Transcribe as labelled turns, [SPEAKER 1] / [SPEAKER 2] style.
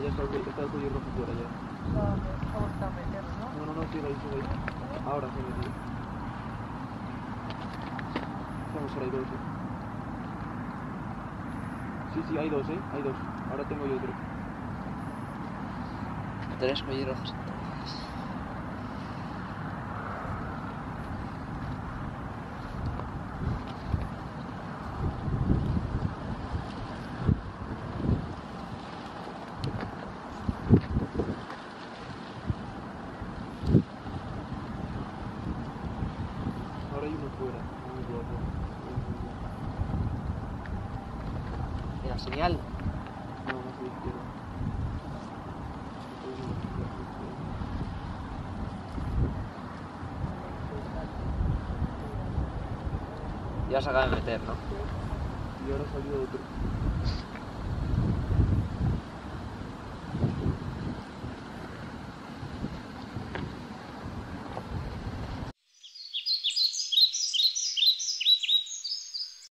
[SPEAKER 1] ya está, está el cuello rojo fuera ya.
[SPEAKER 2] Vale, vamos a meterlo, ¿no?
[SPEAKER 1] No, no, no, sigue ahí, sigue ahí. Ahora se metió. Vamos, ahora hay dos, eh. Sí, sí, hay dos, eh. Hay dos. Ahora tengo yo otro.
[SPEAKER 3] Tres cuellos rojos.
[SPEAKER 1] Ahora hay uno fuera. Muy guapo.
[SPEAKER 3] Mira, señal.
[SPEAKER 1] No, a la izquierda.
[SPEAKER 3] Ya se acaba de meter, ¿no?
[SPEAKER 1] Y ahora ha salido otro.